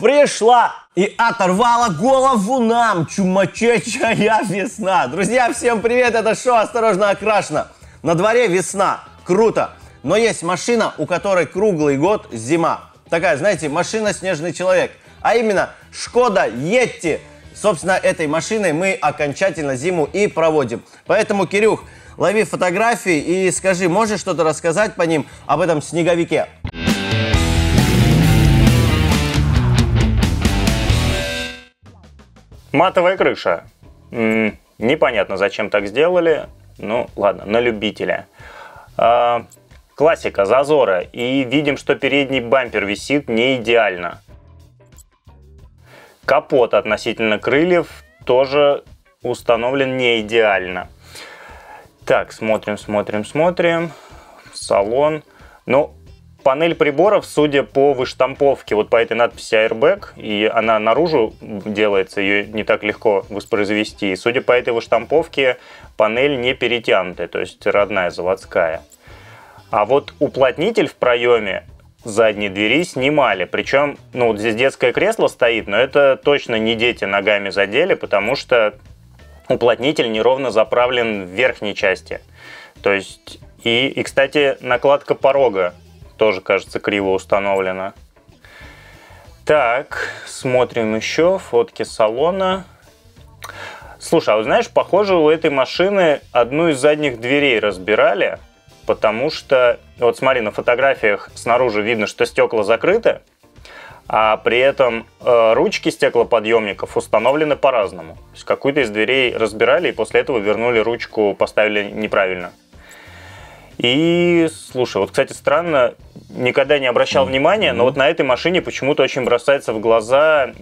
пришла и оторвала голову нам, чумачечая весна. Друзья, всем привет, это шоу «Осторожно, окрашено». На дворе весна, круто, но есть машина, у которой круглый год зима. Такая, знаете, машина «Снежный человек», а именно Шкода Йетти. Собственно, этой машиной мы окончательно зиму и проводим. Поэтому, Кирюх, лови фотографии и скажи, можешь что-то рассказать по ним об этом снеговике? Матовая крыша. М-м, непонятно, зачем так сделали. Ну, ладно, на любителя. А, классика, зазора. И видим, что передний бампер висит не идеально. Капот относительно крыльев тоже установлен не идеально. Так, смотрим, смотрим, смотрим. Салон. Ну, Панель приборов, судя по выштамповке, вот по этой надписи Airbag, и она наружу делается, ее не так легко воспроизвести. Судя по этой выштамповке, панель не перетянутая, то есть родная заводская. А вот уплотнитель в проеме задней двери снимали. Причем, ну, вот здесь детское кресло стоит, но это точно не дети ногами задели, потому что уплотнитель неровно заправлен в верхней части. То есть, и, и кстати, накладка порога тоже, кажется, криво установлено. Так, смотрим еще фотки салона. Слушай, а вот знаешь, похоже, у этой машины одну из задних дверей разбирали, потому что, вот смотри, на фотографиях снаружи видно, что стекла закрыты, а при этом э, ручки стеклоподъемников установлены по-разному. То есть какую-то из дверей разбирали и после этого вернули ручку, поставили неправильно. И, слушай, вот, кстати, странно, никогда не обращал внимания, но вот на этой машине почему-то очень бросается в глаза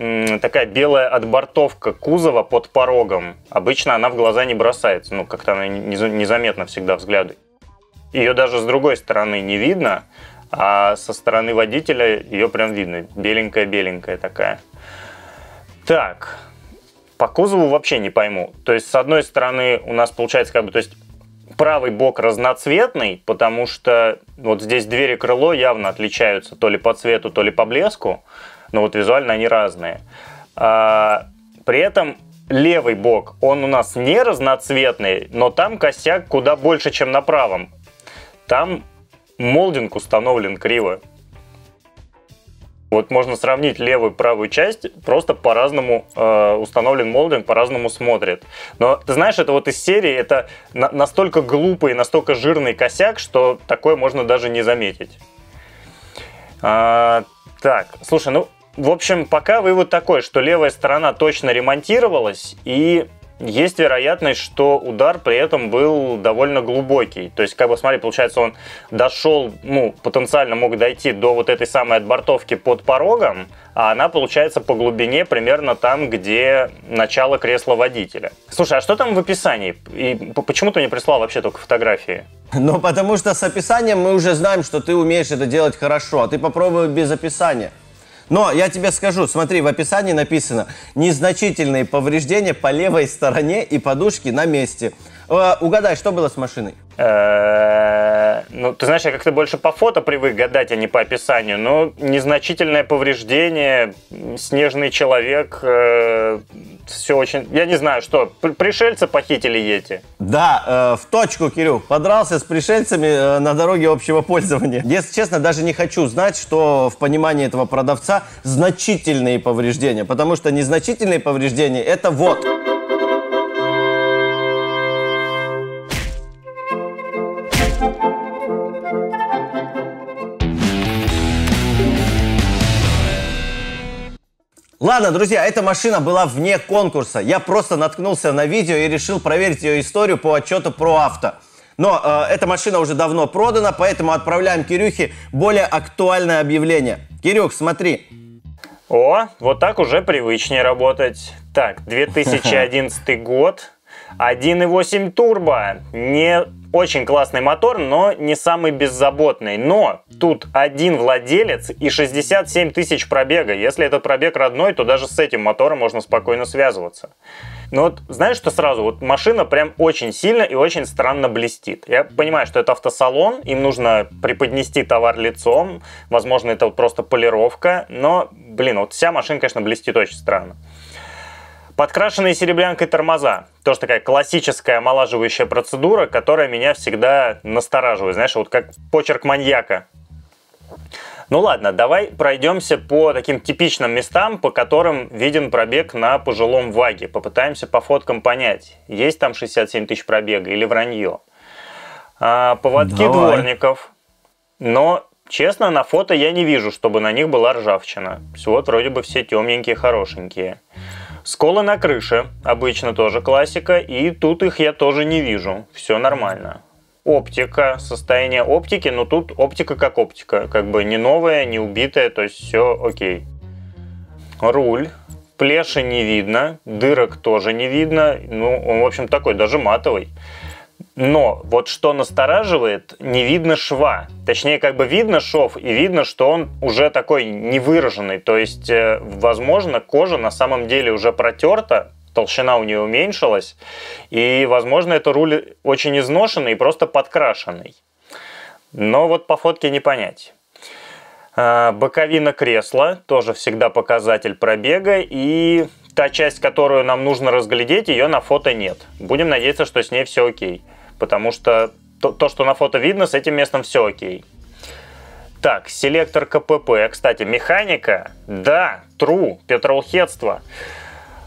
такая белая отбортовка кузова под порогом. Обычно она в глаза не бросается, ну, как-то она незаметна всегда взгляду. Ее даже с другой стороны не видно, а со стороны водителя ее прям видно. Беленькая-беленькая такая. Так, по кузову вообще не пойму. То есть, с одной стороны, у нас получается как бы, то есть, правый бок разноцветный, потому что вот здесь двери крыло явно отличаются то ли по цвету, то ли по блеску, но вот визуально они разные. А, при этом левый бок, он у нас не разноцветный, но там косяк куда больше, чем на правом. Там молдинг установлен криво. Вот можно сравнить левую и правую часть, просто по-разному э, установлен молдинг, по-разному смотрит. Но ты знаешь, это вот из серии, это на- настолько глупый, настолько жирный косяк, что такое можно даже не заметить. А, так, слушай, ну, в общем, пока вывод такой, что левая сторона точно ремонтировалась, и есть вероятность, что удар при этом был довольно глубокий. То есть, как бы, смотри, получается, он дошел, ну, потенциально мог дойти до вот этой самой отбортовки под порогом, а она, получается, по глубине примерно там, где начало кресла водителя. Слушай, а что там в описании? И почему ты мне прислал вообще только фотографии? Ну, потому что с описанием мы уже знаем, что ты умеешь это делать хорошо, а ты попробуй без описания. Но я тебе скажу, смотри, в описании написано незначительные повреждения по левой стороне и подушки на месте. Э, угадай, что было с машиной? Э, ну, ты знаешь, я как-то больше по фото привык гадать, а не по описанию. Но незначительное повреждение, снежный человек, э, все очень... Я не знаю, что, пришельцы похитили Ети? Да, в точку, Кирюх. Подрался с пришельцами на дороге общего пользования. Если честно, даже не хочу знать, что в понимании этого продавца значительные повреждения. Потому что незначительные повреждения – это вот... Ладно, друзья, эта машина была вне конкурса. Я просто наткнулся на видео и решил проверить ее историю по отчету про авто. Но э, эта машина уже давно продана, поэтому отправляем Кирюхе более актуальное объявление. Кирюх, смотри. О, вот так уже привычнее работать. Так, 2011 год, 1.8 турбо, не очень классный мотор, но не самый беззаботный. Но тут один владелец и 67 тысяч пробега. Если этот пробег родной, то даже с этим мотором можно спокойно связываться. Но вот знаешь, что сразу? Вот машина прям очень сильно и очень странно блестит. Я понимаю, что это автосалон, им нужно преподнести товар лицом, возможно, это вот просто полировка, но, блин, вот вся машина, конечно, блестит очень странно. Подкрашенные серебрянкой тормоза. Тоже такая классическая омолаживающая процедура, которая меня всегда настораживает. Знаешь, вот как почерк маньяка. Ну ладно, давай пройдемся по таким типичным местам, по которым виден пробег на пожилом ВАГе. Попытаемся по фоткам понять, есть там 67 тысяч пробега или вранье. А, поводки давай. дворников. Но, честно, на фото я не вижу, чтобы на них была ржавчина. Вот вроде бы все темненькие, хорошенькие. Сколы на крыше, обычно тоже классика, и тут их я тоже не вижу. Все нормально. Оптика, состояние оптики, но тут оптика как оптика, как бы не новая, не убитая, то есть все окей. Руль, плеши не видно, дырок тоже не видно, ну, он, в общем, такой даже матовый. Но вот что настораживает, не видно шва. Точнее, как бы видно шов и видно, что он уже такой невыраженный. То есть, э, возможно, кожа на самом деле уже протерта, толщина у нее уменьшилась, и, возможно, это руль очень изношенный и просто подкрашенный. Но вот по фотке не понять. А, боковина кресла тоже всегда показатель пробега, и та часть, которую нам нужно разглядеть, ее на фото нет. Будем надеяться, что с ней все окей потому что то, то, что на фото видно, с этим местом все окей. Так, селектор КПП. Кстати, механика. Да, true, петролхедство.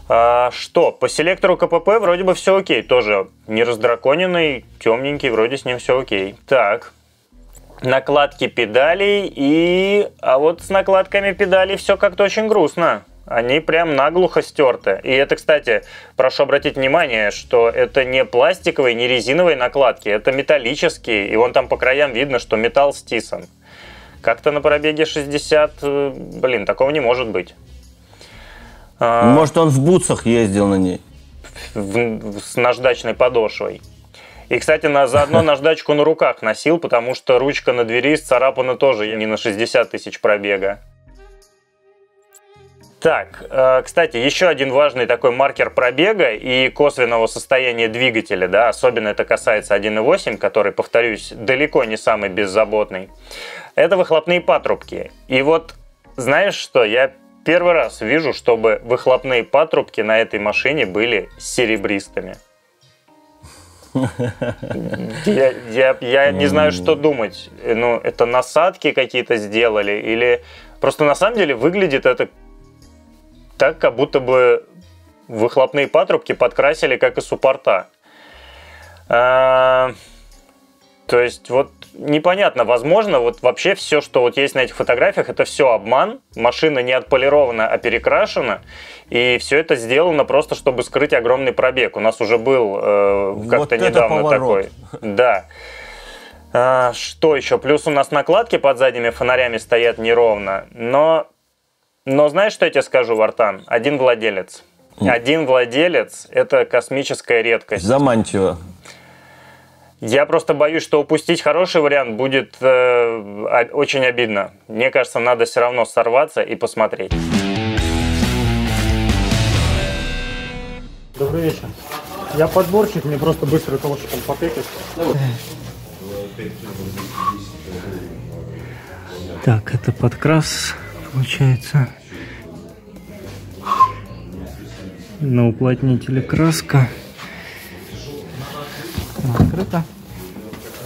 А, что, по селектору КПП вроде бы все окей. Тоже не раздраконенный, темненький, вроде с ним все окей. Так, накладки педалей и... А вот с накладками педалей все как-то очень грустно они прям наглухо стерты. И это, кстати, прошу обратить внимание, что это не пластиковые, не резиновые накладки, это металлические, и вон там по краям видно, что металл стисан. Как-то на пробеге 60, э, блин, такого не может быть. А, может, он в бутсах ездил на ней? В, с наждачной подошвой. И, кстати, на, заодно наждачку на руках носил, потому что ручка на двери сцарапана тоже не на 60 тысяч пробега. Так, э, кстати, еще один важный такой маркер пробега и косвенного состояния двигателя, да, особенно это касается 1.8, который, повторюсь, далеко не самый беззаботный, это выхлопные патрубки. И вот, знаешь что, я первый раз вижу, чтобы выхлопные патрубки на этой машине были серебристыми. Я, я, я не знаю, что думать. Ну, это насадки какие-то сделали или... Просто на самом деле выглядит это так, как будто бы выхлопные патрубки подкрасили, как и суппорта. А, то есть вот непонятно, возможно, вот вообще все, что вот есть на этих фотографиях, это все обман. Машина не отполирована, а перекрашена. И все это сделано просто, чтобы скрыть огромный пробег. У нас уже был э, как-то вот недавно такой. Да. А, что еще? Плюс у нас накладки под задними фонарями стоят неровно. Но но знаешь, что я тебе скажу, Вартан? Один владелец. Один владелец – это космическая редкость. Заманчиво. Я просто боюсь, что упустить хороший вариант будет э, очень обидно. Мне кажется, надо все равно сорваться и посмотреть. Добрый вечер. Я подборщик, мне просто быстро колышком потыкать. Так, это подкрас получается на уплотнителе краска открыто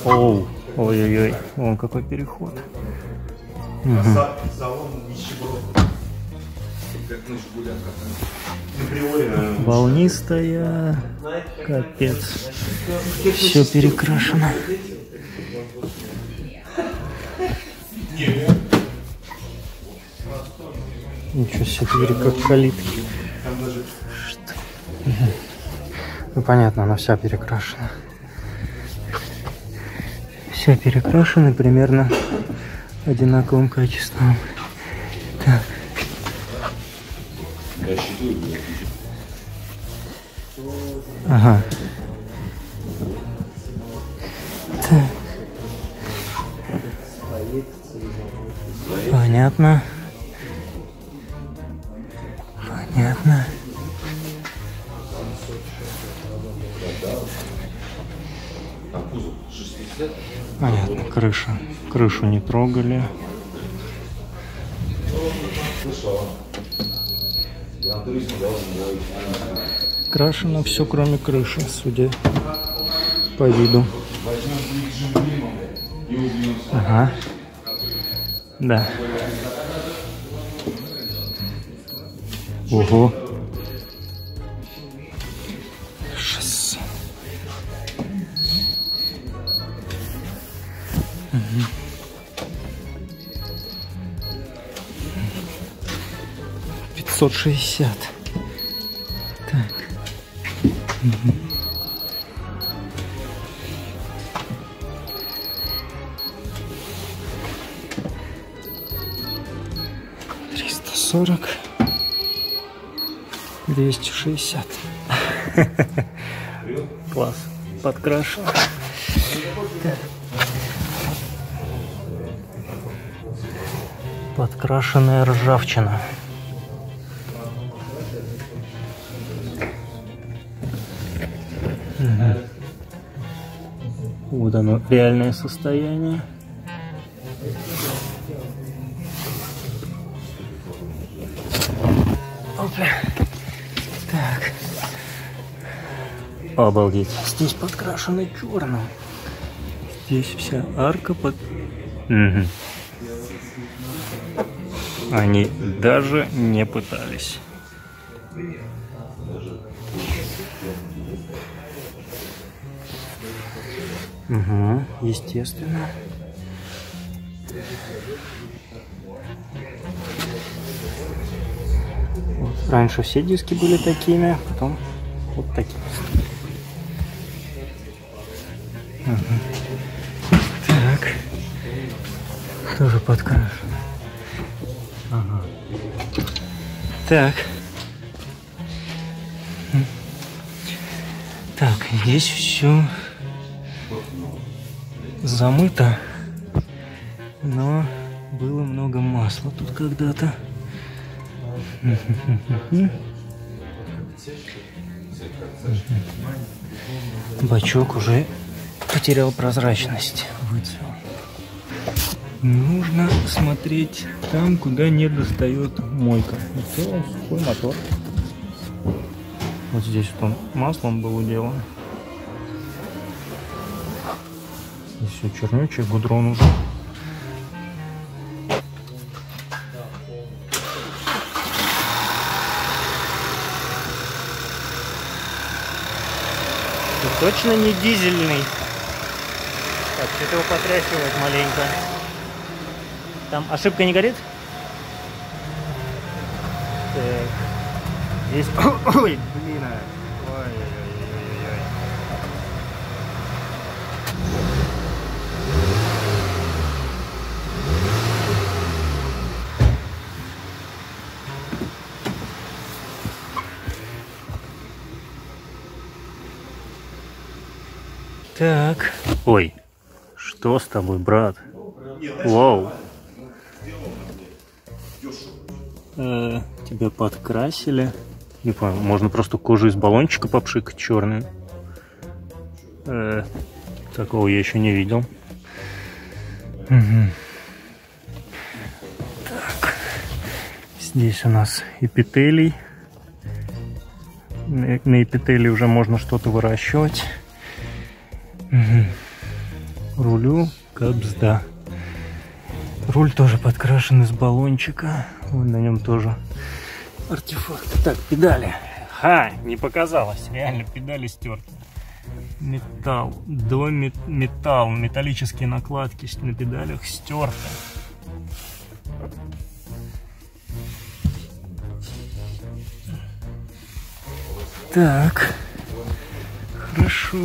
Оу, ой-ой-ой, вон какой переход. Угу. Волнистая, капец, все перекрашено. Ничего себе, двери как калитки. Ну понятно, она вся перекрашена. Вся перекрашена примерно одинаковым качеством. Так. Ага. Так. Понятно. Понятно, крыша. Крышу не трогали. Крашено все, кроме крыши, судя по виду. Ага. Да. Ого. 660. Так. Угу. Триста сорок. Двести шестьдесят. Класс. Подкрашен. Подкрашенная ржавчина. Вот оно, реальное состояние. Опа. Так. Обалдеть. Здесь подкрашено черным. Здесь вся арка под... Мгм. Они даже не пытались. Угу, естественно. Вот, Раньше все диски были такими, потом вот такими. Мгм. Так. Тоже подкрашено. Ага. Так. Так, здесь все замыто, но было много масла тут когда-то. Бачок уже потерял прозрачность, выцвел. Нужно смотреть там, куда не достает мойка. И целом сухой мотор. Вот здесь вот он маслом был уделан. И все чернючий, гудрон уже. Ты точно не дизельный? Так, что-то его потряхивает маленько. Там ошибка не горит? Так. Здесь... Ой, блин. а. Ой-ой-ой-ой-ой. Так. Ой, что с тобой, брат? Вау. Э, тебя подкрасили. Не понял, можно просто кожу из баллончика попшикать черную. Э, такого я еще не видел. Мгм. Так. Здесь у нас эпителий. На эпителии уже можно что-то выращивать. Рулю кабзда. Руль тоже подкрашен из баллончика. Вон на нем тоже артефакты. Так, педали. Ха, не показалось. Реально, педали стерты. Металл. До мет- металл. Металлические накладки на педалях стерты. Так. Хорошо.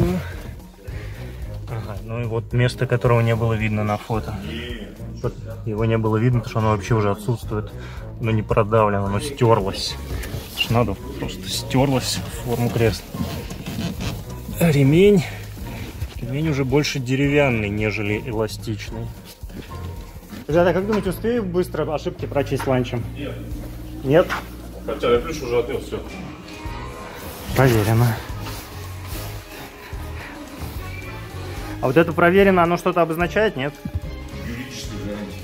Ага, ну и вот место, которого не было видно на фото. Вот Его не было видно, потому что оно вообще уже отсутствует. Оно не продавлено, оно стерлось. Надо просто стерлось в форму кресла. А ремень. Ремень уже больше деревянный, нежели эластичный. Ребята, как думаете, успею быстро ошибки прочесть ланчем? Нет. Нет? Хотя я плюс уже отвел все. Проверено. А вот это проверено, оно что-то обозначает, нет? Юридическая гарантия.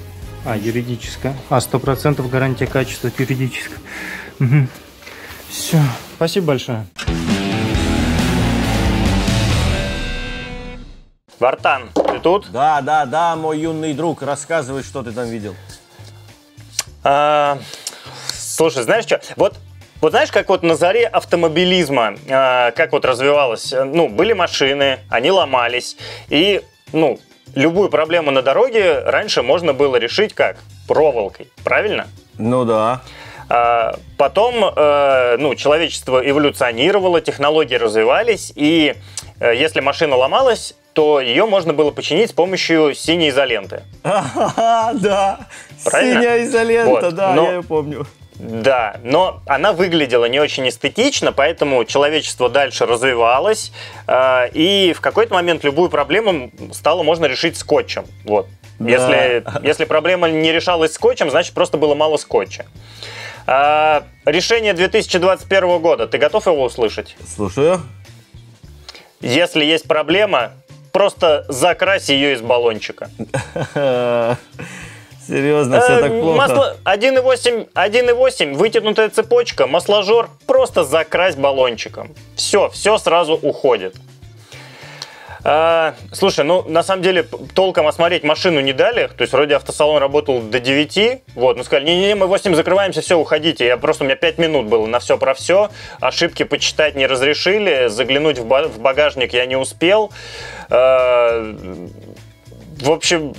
А, юридическое. А, сто процентов гарантия качества юридическая. Угу. Все. Спасибо большое. Вартан, ты тут? Да, да, да, мой юный друг, рассказывай, что ты там видел. А, слушай, знаешь что? Вот вот знаешь, как вот на заре автомобилизма, э, как вот развивалось, ну, были машины, они ломались, и, ну, любую проблему на дороге раньше можно было решить как? Проволокой, правильно? Ну да. А, потом, э, ну, человечество эволюционировало, технологии развивались, и э, если машина ломалась, то ее можно было починить с помощью синей изоленты. Ага, да. Правильно? Синяя изолента, Вот, да, но- я ее помню. Да, но она выглядела не очень эстетично, поэтому человечество дальше развивалось, э, и в какой-то момент любую проблему стало можно решить скотчем. Вот. Да. Если, если проблема не решалась скотчем, значит просто было мало скотча. А, решение 2021 года. Ты готов его услышать? Слушаю. Если есть проблема, просто закрась ее из баллончика. Серьезно, все Э, так плохо. Масло 1,8, 1,8, вытянутая цепочка, масложор, просто закрась баллончиком. Все, все сразу уходит. А, слушай, ну на самом деле толком осмотреть машину не дали. То есть вроде автосалон работал до 9. Вот, ну сказали, не-не, мы в 8 закрываемся, все, уходите. Я просто, у меня 5 минут было на все про все. Ошибки почитать не разрешили. Заглянуть в, ба- в багажник я не успел. А, в общем,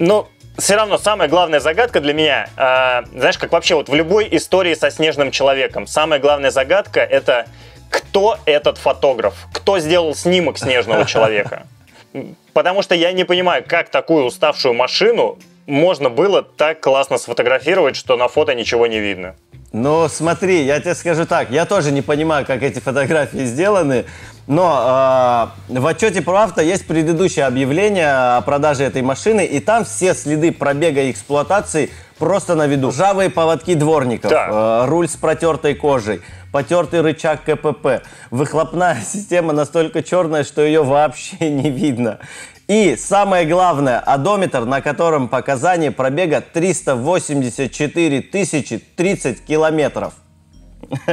ну, все равно самая главная загадка для меня, а, знаешь, как вообще вот в любой истории со снежным человеком, самая главная загадка это кто этот фотограф, кто сделал снимок снежного человека. Потому что я не понимаю, как такую уставшую машину можно было так классно сфотографировать, что на фото ничего не видно. Ну, смотри, я тебе скажу так, я тоже не понимаю, как эти фотографии сделаны, но э, в отчете про авто есть предыдущее объявление о продаже этой машины, и там все следы пробега и эксплуатации просто на виду. Ржавые поводки дворников, Так. э, руль с протертой кожей, потертый рычаг КПП, выхлопная система настолько черная, что ее вообще не видно. И самое главное, одометр, на котором показания пробега 384 тысячи 30 километров.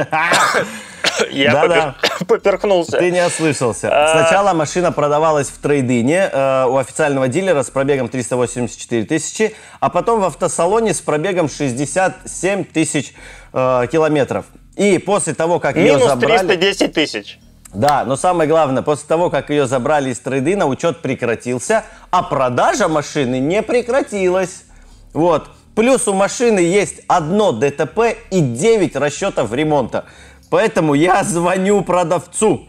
Я Да-да. попер- поперхнулся. Ты не ослышался. А. Сначала машина продавалась в трейдине э, у официального дилера с пробегом 384 тысячи, а потом в автосалоне с пробегом 67 тысяч э, километров. И после того, как ее Минус забрали... 310 тысяч. Да, но самое главное, после того, как ее забрали из трейдина, учет прекратился, а продажа машины не прекратилась. Вот. Плюс у машины есть одно ДТП и 9 расчетов ремонта. Поэтому я звоню продавцу.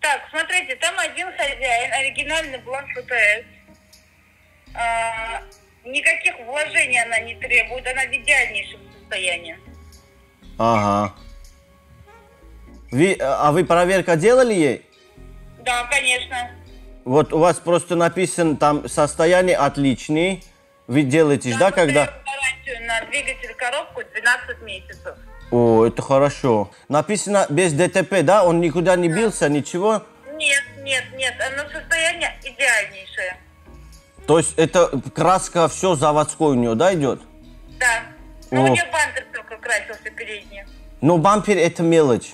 Так, смотрите, там один хозяин, оригинальный бланк ФТС. А, никаких вложений она не требует, она в идеальнейшем состоянии. Ага. Ви- а вы проверка делали ей? Да, конечно. Вот у вас просто написано там состояние отличный. Вы делаете, да, Там когда... гарантию на двигатель коробку 12 месяцев. О, это хорошо. Написано без ДТП, да? Он никуда не бился, ничего? Нет, нет, нет, оно состояние идеальнейшее. То есть это краска все заводской у нее, да, идет? Да. О. у нее бампер только красился передний. Но бампер это мелочь.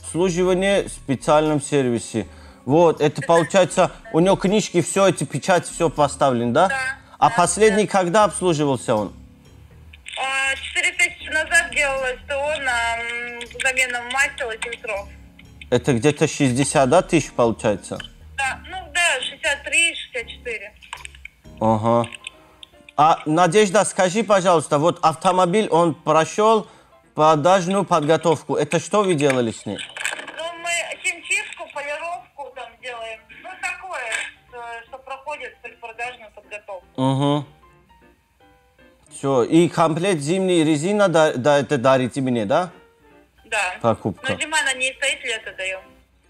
Обслуживание в специальном сервисе. Вот, это получается, у него книжки, все эти печати, все поставлено, да? Да, А да, последний когда обслуживался он? А, Четыре тысячи назад делалось ТО на замену масел и фильтров. Это где-то 60, да, тысяч получается? Да, ну да, 63, 64. Ага. А, Надежда, скажи, пожалуйста, вот автомобиль, он прошел продажную подготовку. Это что вы делали с ней? Ну, мы химчистку, полировку там делаем. Ну, такое, что, проходит предпродажную подготовку. Угу. Все, и комплект зимней резины да, да, это дарите мне, да? Да. Покупка. Но зима на ней стоит, лето даем.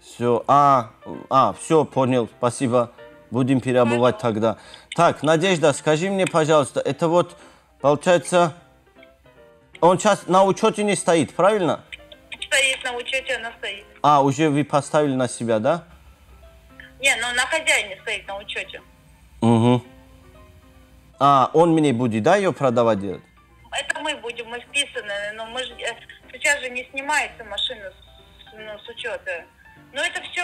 Все, а, а, все, понял, спасибо. Будем переобувать тогда. Так, Надежда, скажи мне, пожалуйста, это вот, получается, он сейчас на учете не стоит, правильно? Стоит на учете, она стоит. А, уже вы поставили на себя, да? Не, ну на хозяине стоит на учете. Угу. А, он мне будет, да, ее продавать делать? Это мы будем, мы вписаны, но мы же, э, сейчас же не снимается машина с, ну, с учета. Но это все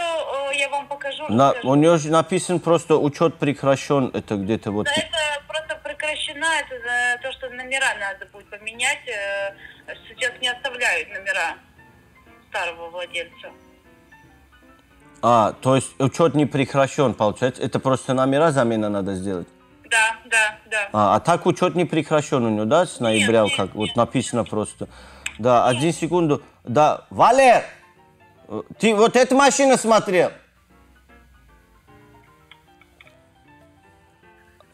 вам покажу. На, расскажу. у нее же написан просто учет прекращен, это где-то вот. Да, это просто прекращена, это за то, что номера надо будет поменять. э, Сейчас не оставляют номера старого владельца. А, то есть учет не прекращен, получается. Это просто номера замена надо сделать. Да, да, да. А, а так учет не прекращен у него, да, с ноября, нет, как нет. вот написано просто. Да, один секунду. Да, Валер, э, ты вот эту машину смотрел?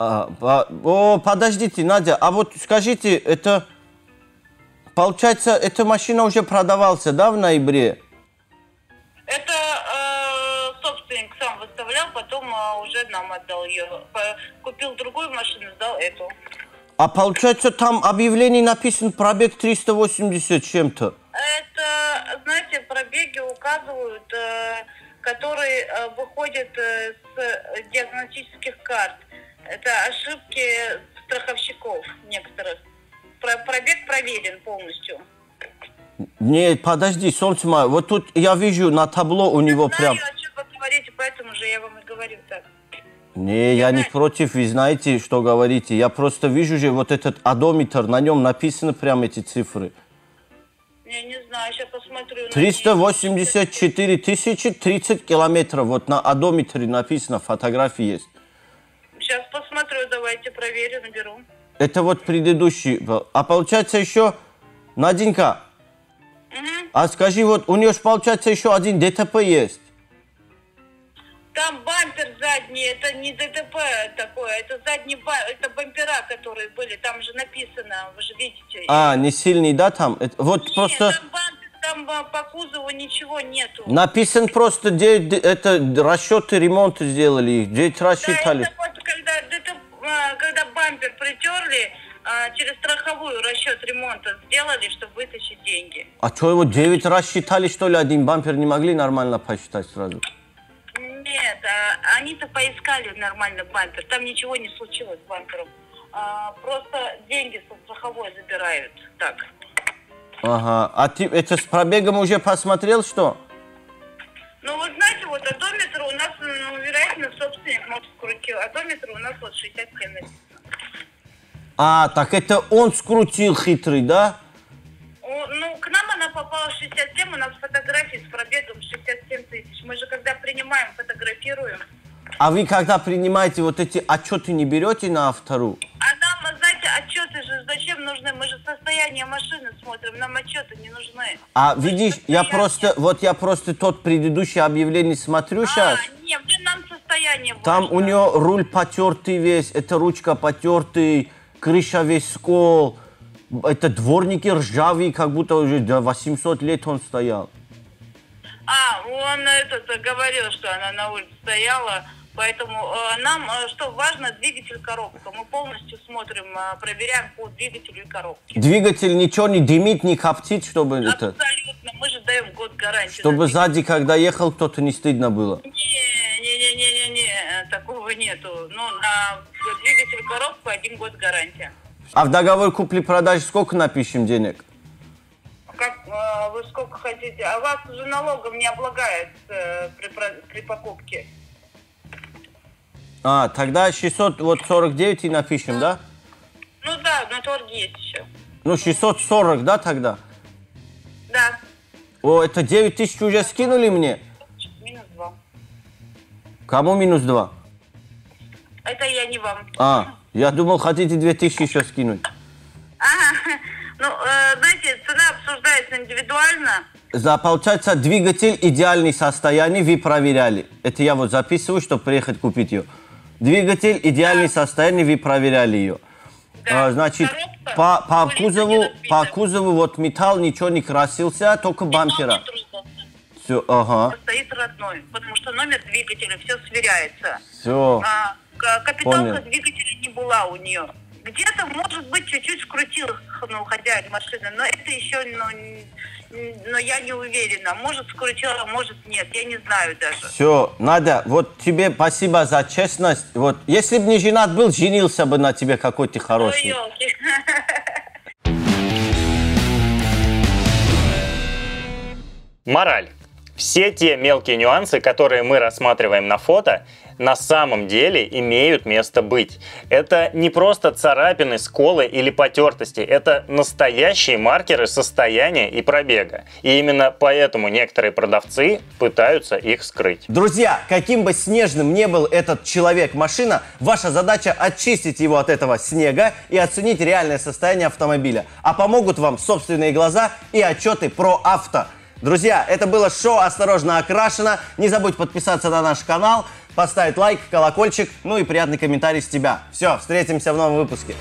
А, по- о, подождите, Надя, а вот скажите, это, получается, эта машина уже продавался, да, в ноябре? Это э, собственник сам выставлял, потом э, уже нам отдал ее. Купил другую машину, сдал эту. А получается, там объявление написано пробег 380 чем-то. Это, знаете, пробеги указывают, э, которые э, выходят э, с э, диагностических карт. Это ошибки страховщиков некоторых. Про- пробег проверен полностью. Нет, подожди, солнце мое, вот тут я вижу на табло у него прям... Знаю, о чем вы говорите, поэтому же я вам и говорю так. Не, я не против, вы знаете, что говорите. Я просто вижу же вот этот одометр, на нем написаны прям эти цифры. Я не знаю, сейчас посмотрю. 384 тысячи 30 километров, вот на одометре написано, фотографии есть. Сейчас посмотрю, давайте проверю, наберу. Это вот предыдущий. А получается еще, Наденька, Мгм. а скажи, вот у нее же получается еще один ДТП есть. Там бампер задний, это не ДТП такое, это задний ба- это бампера, которые были, там же написано, вы же видите. А, не сильный, да, там? Это- вот Нет, просто... там бампер, там а, по кузову ничего нету. Написан просто, где это расчеты ремонта сделали, где Да, рассчитали. это вот когда, а, когда бампер притерли, а, через страховую расчет ремонта сделали, чтобы вытащить деньги. А что его 9 раз считали, что ли, один бампер не могли нормально посчитать сразу? Нет, а, они-то поискали нормально бампер, там ничего не случилось с бампером. Просто деньги со страховой забирают. Так. Ага. А ты это с пробегом уже посмотрел, что? Одометр у нас вот 67 написано. А, так это он скрутил хитрый, да? О, Ну, к нам она попала в 67, у нас фотографии с пробегом 67 тысяч. Мы же когда принимаем, фотографируем. А вы когда принимаете вот эти отчеты, не берете на автору? А нам, знаете, отчеты же зачем нужны? Мы же состояние машины смотрим, нам отчеты не нужны. А Мы видишь, я просто, вот я просто тот предыдущий объявление смотрю сейчас. А, нет, нам состояние Там у нее руль потертый весь, это ручка потертый, крыша весь скол. Это дворники ржавые, как будто уже до 800 лет он стоял. А, он этот говорил, что она на улице стояла, поэтому э, нам э, что важно двигатель коробка. Мы полностью смотрим, э, проверяем по двигателю и коробке. Двигатель ничего не дымит, не коптит, чтобы это... Абсолютно. Мы же даем год гарантии. Чтобы сзади, когда ехал, кто-то не стыдно было. Не, не, не, не, не, не, такого нету. Ну, на двигатель коробку один год гарантия. А в договор купли-продажи сколько напишем денег? Как э, вы сколько хотите? А вас уже налогом не облагает э, при, при покупке. А, тогда 649 и напишем, да? Ну да, на торге есть еще. Ну, 640, да, тогда? Да, О, это 9 тысяч уже скинули мне? минус два. Кому минус 2? Это я не вам. А, я думал, хотите 2000 еще скинуть. Ага. Ну, э, знаете, цена обсуждается индивидуально. За, получается, двигатель идеальный состояние вы проверяли. Это я вот записываю, чтобы приехать купить ее. Двигатель идеальный состояние вы проверяли ее. Да. А, значит, Коробка по, по кузову, по кузову вот металл ничего не красился, только бампера. Металл трогался. Все, ага, стоит родной, потому что номер двигателя, все сверяется. все. А, капиталка Понял. двигателя не была у нее. Где-то, может быть, чуть-чуть скрутил ну, хозяин машины, но это еще, ну, но я не уверена. Может, скрутила, может, нет. Я не знаю даже. Все, Надя, вот тебе спасибо за честность. Вот, если бы не женат был, женился бы на тебе какой ты Ой, хороший. елки. Мораль. Все те мелкие нюансы, которые мы рассматриваем на фото, на самом деле имеют место быть. Это не просто царапины, сколы или потертости, это настоящие маркеры состояния и пробега. И именно поэтому некоторые продавцы пытаются их скрыть. Друзья, каким бы снежным не был этот человек-машина, ваша задача очистить его от этого снега и оценить реальное состояние автомобиля. А помогут вам собственные глаза и отчеты про авто. Друзья, это было шоу «Осторожно окрашено». Не забудь подписаться на наш канал, поставить лайк, колокольчик, ну и приятный комментарий с тебя. Все, встретимся в новом выпуске.